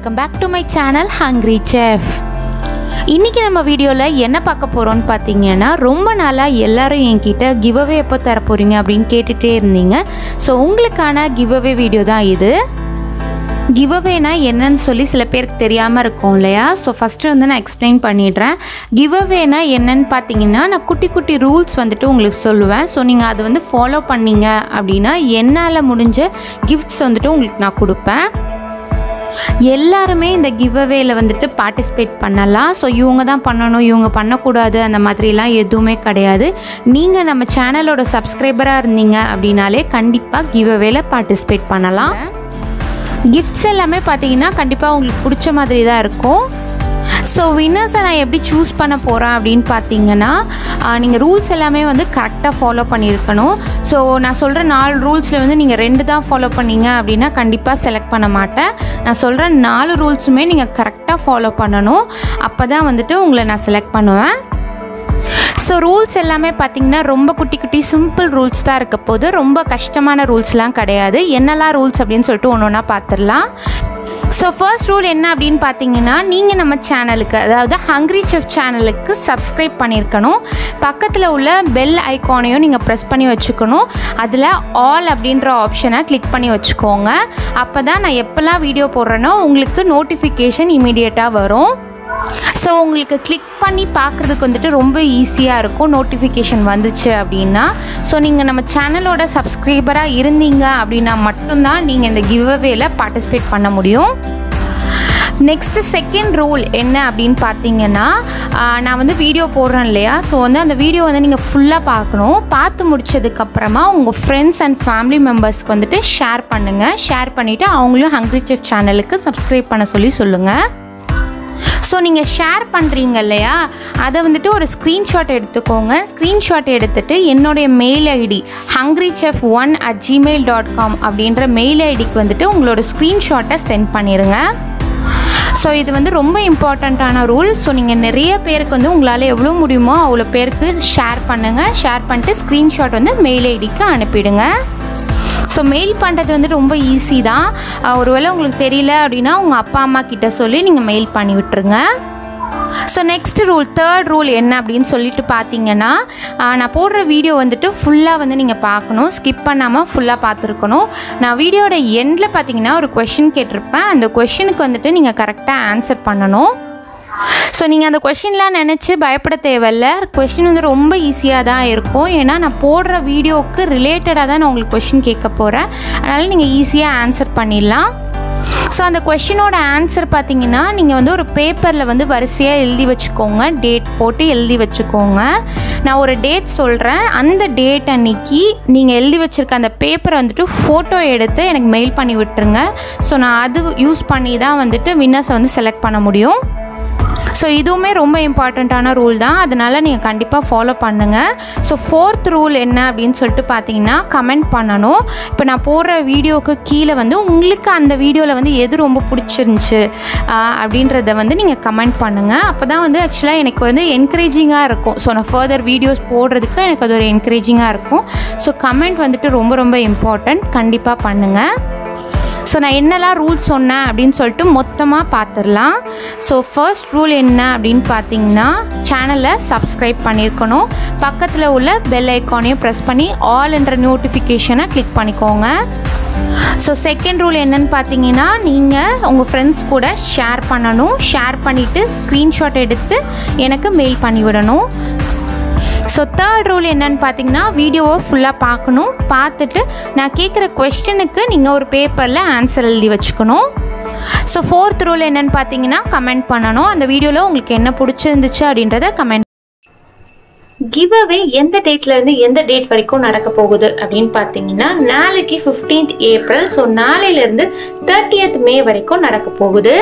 Welcome back to my channel hungry chef இன்றைக்கி நம்ம வீடியோவில் என்ன பார்க்க போகிறோம்னு பார்த்தீங்கன்னா ரொம்ப நாளாக எல்லாரும் என்கிட்ட கிவ்அவே எப்போ தர போகிறீங்க அப்படின்னு கேட்டுகிட்டே இருந்தீங்க. ஸோ உங்களுக்கான கிவ்அவே வீடியோ தான் இது. கிவ்அவேனா என்னன்னு சொல்லி சில பேருக்கு தெரியாமல் இருக்கும் இல்லையா? ஸோ ஃபஸ்ட்டு வந்து நான் எக்ஸ்பிளைன் பண்ணிடுறேன். கிவ்அவேனா என்னன்னு பார்த்தீங்கன்னா நான் குட்டி குட்டி ரூல்ஸ் வந்துட்டு உங்களுக்கு சொல்லுவேன். ஸோ நீங்கள் அதை வந்து ஃபாலோ பண்ணீங்க அப்படின்னா என்னால் முடிஞ்ச கிஃப்ட்ஸ் வந்துட்டு உங்களுக்கு நான் கொடுப்பேன். எல்லாருமே இந்த கிவ்அவேல வந்துட்டு பார்ட்டிசிபேட் பண்ணலாம். ஸோ இவங்க தான் பண்ணணும் இவங்க பண்ணக்கூடாது அந்த மாதிரிலாம் எதுவுமே கிடையாது. நீங்கள் நம்ம சேனலோட சப்ஸ்கிரைபராக இருந்தீங்க அப்படின்னாலே கண்டிப்பாக கிவ்அவேல பார்ட்டிசிபேட் பண்ணலாம். கிஃப்ட்ஸ் எல்லாமே பார்த்தீங்கன்னா கண்டிப்பாக உங்களுக்கு பிடிச்ச மாதிரி தான் இருக்கும். ஸோ வின்னர்ஸை நான் எப்படி சூஸ் பண்ண போகிறேன் அப்படின்னு பார்த்தீங்கன்னா நீங்கள் ரூல்ஸ் எல்லாமே வந்து கரெக்டாக ஃபாலோ பண்ணியிருக்கணும். ஸோ நான் சொல்கிற நாலு ரூல்ஸில் வந்து நீங்கள் ரெண்டு தான் ஃபாலோ பண்ணீங்க அப்படின்னா கண்டிப்பாக செலக்ட் பண்ண மாட்டேன். நான் சொல்கிற நாலு ரூல்ஸுமே நீங்கள் கரெக்டாக ஃபாலோ பண்ணணும். அப்போ தான் வந்துட்டு உங்களை நான் செலக்ட் பண்ணுவேன். ஸோ ரூல்ஸ் எல்லாமே பார்த்தீங்கன்னா ரொம்ப குட்டி குட்டி சிம்பிள் ரூல்ஸ் தான் இருக்க போது ரொம்ப கஷ்டமான ரூல்ஸ்லாம் கிடையாது. என்னெல்லாம் ரூல்ஸ் அப்படின்னு சொல்லிட்டு ஒன்று ஒன்றா பார்த்துடலாம். ஸோ ஃபர்ஸ்ட் ரூல் என்ன அப்படின்னு பார்த்தீங்கன்னா நீங்கள் நம்ம சேனலுக்கு அதாவது ஹங்க்ரி செஃப் சேனலுக்கு சப்ஸ்கிரைப் பண்ணியிருக்கணும் பக்கத்தில் உள்ள பெல் ஐக்கானையும் நீங்கள் ப்ரெஸ் பண்ணி வச்சுக்கணும். அதில் ஆல் அப்படின்ற ஆப்ஷனை கிளிக் பண்ணி வச்சுக்கோங்க. அப்போ தான் நான் எப்போல்லாம் வீடியோ போடுறேனோ உங்களுக்கு நோட்டிஃபிகேஷன் இமீடியட்டாக வரும். ஸோ உங்களுக்கு கிளிக் பண்ணி பார்க்குறதுக்கு வந்துட்டு ரொம்ப ஈஸியாக இருக்கும். நோட்டிஃபிகேஷன் வந்துச்சு அப்படின்னா ஸோ நீங்கள் நம்ம சேனலோட சப்ஸ்கிரைபராக இருந்தீங்க அப்படின்னா மட்டும்தான் நீங்கள் இந்த கிவ்அவேல பார்ட்டிசிபேட் பண்ண முடியும். நெக்ஸ்ட்டு செகண்ட் ரூல் என்ன அப்படின்னு பார்த்தீங்கன்னா நான் வந்து வீடியோ போடுறேன் இல்லையா? ஸோ வந்து அந்த வீடியோ வந்து நீங்கள் ஃபுல்லாக பார்க்கணும். பார்த்து முடிச்சதுக்கப்புறமா உங்கள் ஃப்ரெண்ட்ஸ் அண்ட் ஃபேமிலி மெம்பர்ஸ்க்கு வந்துட்டு ஷேர் பண்ணுங்கள் ஷேர் பண்ணிவிட்டு அவங்களும் ஹங்க்ரி செஃப் சேனலுக்கு சப்ஸ்கிரைப் பண்ண சொல்லி சொல்லுங்கள் ஸோ நீங்கள் ஷேர் பண்ணுறீங்க இல்லையா? அதை வந்துட்டு ஒரு ஸ்க்ரீன்ஷாட் எடுத்துக்கோங்க. ஸ்க்ரீன்ஷாட் எடுத்துகிட்டு என்னுடைய mail ID hungry chef one at Gmail dot com அப்படின்ற மெயில் ஐடிக்கு வந்துட்டு உங்களோட ஸ்க்ரீன்ஷாட்டை சென்ட் பண்ணிடுங்க ஸோ இது வந்து ரொம்ப இம்பார்ட்டண்ட்டான ரூல் ஸோ நீங்கள் நிறைய பேருக்கு வந்து உங்களால் எவ்வளோ முடியுமோ அவ்வளோ பேருக்கு ஷேர் பண்ணுங்கள் ஷேர் பண்ணிட்டு ஸ்க்ரீன்ஷாட் வந்து மெயில் ஐடிக்கு அனுப்பிடுங்க. ஸோ மெயில் பண்ணுறது வந்து ரொம்ப ஈஸி தான். ஒருவேளை உங்களுக்கு தெரியல அப்படின்னா உங்கள் அப்பா அம்மா கிட்ட சொல்லி நீங்கள் மெயில் பண்ணி விட்டுருங்க. So next rule third rule என்ன அப்படின்னு சொல்லிட்டு பார்த்தீங்கன்னா நான் போடுற வீடியோ வந்துட்டு ஃபுல்லாக வந்து நீங்கள் பார்க்கணும் ஸ்கிப் பண்ணாமல் ஃபுல்லாக பார்த்துருக்கணும் நான் வீடியோட எண்டில் பார்த்தீங்கன்னா ஒரு கொஷின் கேட்டிருப்பேன். அந்த கொஷினுக்கு வந்துட்டு நீங்கள் கரெக்டாக ஆன்சர் பண்ணணும். ஸோ நீங்கள் அந்த கொஷின்லாம் நினச்சி பயப்பட தேவையில்ல. கொஷின் வந்து ரொம்ப ஈஸியாக தான் இருக்கும். ஏன்னா நான் போடுற வீடியோவுக்கு ரிலேட்டடாக தான் நான் உங்களுக்கு கொஷின் கேட்க போகிறேன் அதனால் நீங்கள் ஈஸியாக ஆன்சர் பண்ணிடலாம். ஸோ அந்த கொஷினோட ஆன்சர் பார்த்தீங்கன்னா நீங்கள் வந்து ஒரு பேப்பரில் வந்து வரிசையாக எழுதி வச்சுக்கோங்க. டேட் போட்டு எழுதி வச்சுக்கோங்க. நான் ஒரு டேட் சொல்கிறேன் அந்த டேட் அன்னைக்கு நீங்கள் எழுதி வச்சுருக்க அந்த பேப்பரை வந்துட்டு ஃபோட்டோ எடுத்து எனக்கு மெயில் பண்ணி விட்டுருங்க. ஸோ நான் அது யூஸ் பண்ணி தான் வந்துட்டு வின்னர்ஸை வந்து செலக்ட் பண்ண முடியும். ஸோ இதுவுமே ரொம்ப இம்பார்ட்டண்ட்டான ரூல் தான். அதனால் நீங்கள் கண்டிப்பாக ஃபாலோ பண்ணுங்கள் ஸோ ஃபோர்த் ரூல் என்ன அப்படின்னு சொல்லிட்டு பார்த்தீங்கன்னா கமெண்ட் பண்ணணும். இப்போ நான் போடுற வீடியோவுக்கு கீழே வந்து உங்களுக்கு அந்த வீடியோவில் வந்து எது ரொம்ப பிடிச்சிருந்துச்சு அப்படின்றத வந்து நீங்கள் கமெண்ட் பண்ணுங்கள் அப்போ தான் வந்து ஆக்சுவலாக எனக்கு வந்து என்கரேஜிங்காக இருக்கும். ஸோ நான் ஃபர்தர் வீடியோஸ் போடுறதுக்கு எனக்கு அது ஒரு என்கரேஜிங்காக இருக்கும். ஸோ கமெண்ட் வந்துட்டு ரொம்ப ரொம்ப இம்பார்ட்டண்ட் கண்டிப்பாக பண்ணுங்கள் ஸோ நான் என்னெல்லாம் ரூல்ஸ் சொன்னேன் அப்படின்னு சொல்லிட்டு மொத்தமாக பார்த்துடலாம். ஸோ ஃபர்ஸ்ட் ரூல் என்ன அப்படின்னு பார்த்தீங்கன்னா சேனலை சப்ஸ்கிரைப் பண்ணியிருக்கணும். பக்கத்தில் உள்ள பெல் ஐக்கானையும் ப்ரெஸ் பண்ணி ஆல் என்ற நோட்டிஃபிகேஷனை கிளிக் பண்ணிக்கோங்க. ஸோ செகண்ட் ரூல் என்னன்னு பார்த்தீங்கன்னா நீங்கள் உங்கள் ஃப்ரெண்ட்ஸ் கூட ஷேர் பண்ணணும். ஷேர் பண்ணிவிட்டு ஸ்க்ரீன்ஷாட் எடுத்து எனக்கு மெயில் பண்ணிவிடணும். ஸோ தேர்ட் ரூல் என்னன்னு பார்த்தீங்கன்னா வீடியோவை ஃபுல்லாக பார்க்கணும். பார்த்துட்டு நான் கேட்குற கொஸ்டனுக்கு நீங்கள் ஒரு பேப்பரில் ஆன்சர் எழுதி வச்சுக்கணும். ஸோ ஃபோர்த் ரூல் என்னென்னு பார்த்தீங்கன்னா கமெண்ட் பண்ணணும். அந்த வீடியோவில் உங்களுக்கு என்ன பிடிச்சிருந்துச்சு அப்படின்றத கமெண்ட் கிவ் அவே எந்த டேட்லேருந்து எந்த டேட் வரைக்கும் நடக்க போகுது அப்படின்னு பார்த்தீங்கன்னா நாளைக்கு ஃபிஃப்டீன்த் ஏப்ரல் ஸோ நாளையிலேருந்து தேர்ட்டியத் மே வரைக்கும் நடக்க போகுது.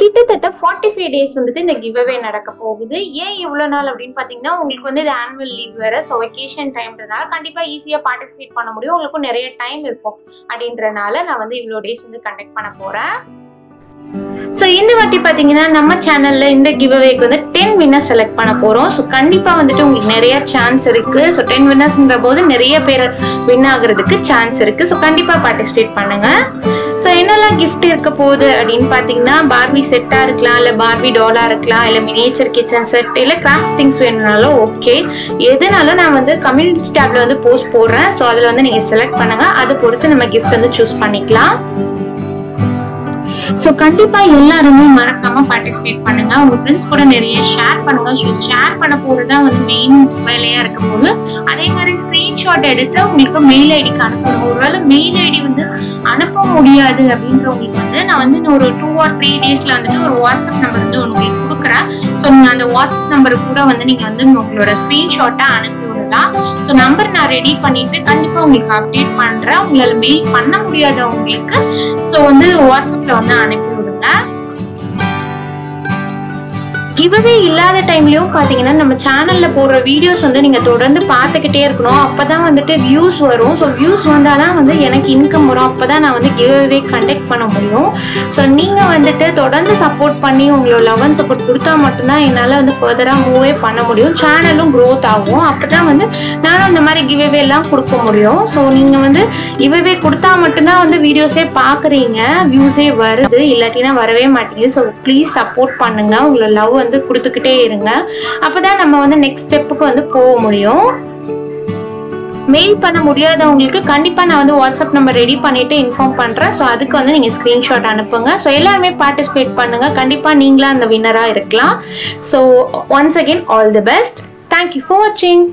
கிட்டத்தட்ட ஃபார்ட்டி ஃபைவ் டேஸ் வந்துட்டு இந்த கிவ் அவே நடக்க போகுது. ஏன் இவ்வளோ நாள் அப்படின்னு பார்த்தீங்கன்னா உங்களுக்கு வந்து இது ஆனுவல் லீவ் வேற. ஸோ வெக்கேஷன் டைம்ன்றனால கண்டிப்பாக ஈஸியாக பார்ட்டிசிபேட் பண்ண முடியும். உங்களுக்கும் நிறைய டைம் இருக்கும் அப்படின்றனால நான் வந்து இவ்வளோ டேஸ் வந்து கண்டக்ட் பண்ண போகிறேன் ஸோ இந்த வாட்டி பார்த்தீங்கன்னா நம்ம சேனல்ல இந்த கிவ் அவேக்கு வந்து டென் வின்னர்ஸ் செலக்ட் பண்ண போறோம். ஸோ கண்டிப்பா வந்துட்டு உங்களுக்கு நிறைய சான்ஸ் இருக்கு. ஸோ டென் வின்னர்ஸ்ன்ற போது நிறைய பேர் வின் ஆகுறதுக்கு சான்ஸ் இருக்கு. ஸோ கண்டிப்பா பார்ட்டிசிபேட் பண்ணுங்க. என்னெல்லாம் கிஃப்ட் இருக்க போகுது அப்படின்னு பார்த்தீங்கன்னா பார்பி செட்டாக இருக்கலாம் இல்லை பார்பி டாலாக இருக்கலாம் இல்லை மினியேச்சர் கிச்சன் செட் இல்லை கிராஃப்ட் திங்ஸ் வேணும்னாலும் ஓகே எதுனாலும் நான் வந்து கம்யூனிட்டி டேப்ல வந்து போஸ்ட் போடுறேன். ஸோ அதில் வந்து நீங்கள் செலக்ட் பண்ணுங்க. அதை பொறுத்து நம்ம கிஃப்ட் வந்து சூஸ் பண்ணிக்கலாம். ஸோ கண்டிப்பா எல்லாருமே மறக்காம பார்ட்டிசிபேட் பண்ணுங்க. உங்க ஃப்ரெண்ட்ஸ் கூட நிறைய ஷேர் பண்ணுங்க. ஸோ ஷேர் பண்ண போறதுதான் வந்து மெயின் வேலையா இருக்கும் போது அதே மாதிரி ஸ்கிரீன்ஷாட் எடுத்து உங்களுக்கு மெயில் ஐடிக்கு அனுப்பணும். ஒருவேளை மெயில் ஐடி வந்து அனுப்ப முடியாது அப்படின்றவங்களுக்கு வந்து நான் வந்து ஒரு டூ ஆர் த்ரீ டேஸ்ல வந்துட்டு ஒரு வாட்ஸ்அப் நம்பர் வந்து உங்களுக்கு கொடுக்குறேன். ஸோ நீங்க அந்த வாட்ஸ்அப் நம்பருக்கு கூட வந்து நீங்க வந்து உங்களோட ஸ்கிரீன்ஷாட்டை அனுப்பி விடலாம் ஸோ நம்பர் நான் ரெடி பண்ணிட்டு கண்டிப்பா உங்களுக்கு அப்டேட் பண்றேன். உங்களால மெயில் பண்ண முடியாதவங்களுக்கு ஸோ வந்து வாட்ஸ்அப்ல வந்து அனுப்பி விடுங்க. கிவ்அவே இல்லாத டைம்லயும் பாத்தீங்கன்னா நம்ம சேனல்ல போடுற வீடியோஸ் வந்து நீங்க தொடர்ந்து பார்த்துக்கிட்டே இருக்கணும். அப்பதான் வந்துட்டு வியூஸ் வரும். ஸோ வியூஸ் வந்தாதான் வந்து எனக்கு இன்கம் வரும். அப்பதான் நான் வந்து கிவ்அவே கண்டக்ட் பண்ண முடியும். ஸோ நீங்க வந்துட்டு தொடர்ந்து சப்போர்ட் பண்ணி உங்களோட லவ் அண்ட் சப்போர்ட் கொடுத்தா மட்டும்தான் என்னால வந்து ஃபர்தரா மூவே பண்ண முடியும். சேனலும் க்ரோத் ஆகும். அப்பதான் வந்து நானும் இந்த மாதிரி கிவ்அவே எல்லாம் கொடுக்க முடியும். ஸோ நீங்க வந்து கிவ்அவே கொடுத்தா மட்டும்தான் வந்து வீடியோஸே பாக்குறீங்க. வியூஸே வருது. இல்லாட்டினா வரவே மாட்டேங்குது. ஸோ ப்ளீஸ் சப்போர்ட் பண்ணுங்க. உங்களோட லவ் வந்து கொடுத்துக்கிட்டே இருங்க. அப்போதான் நம்ம வந்து நெக்ஸ்ட் ஸ்டெப்புக்கு வந்து போக முடியும். மெயில் பண்ண முடியாதவங்களுக்கு கண்டிப்பா நான் வந்து வாட்ஸ்அப் நம்பர் ரெடி பண்ணிட்டு இன்ஃபார்ம் பண்றேன். ஸோ அதுக்கு வந்து நீங்க ஸ்கிரீன்ஷாட் அனுப்புங்க. ஸோ எல்லாருமே பார்ட்டிசிபேட் பண்ணுங்க. கண்டிப்பா நீங்களா அந்த வின்னரா இருக்கலாம். So once again all the best thank you for வாட்சிங்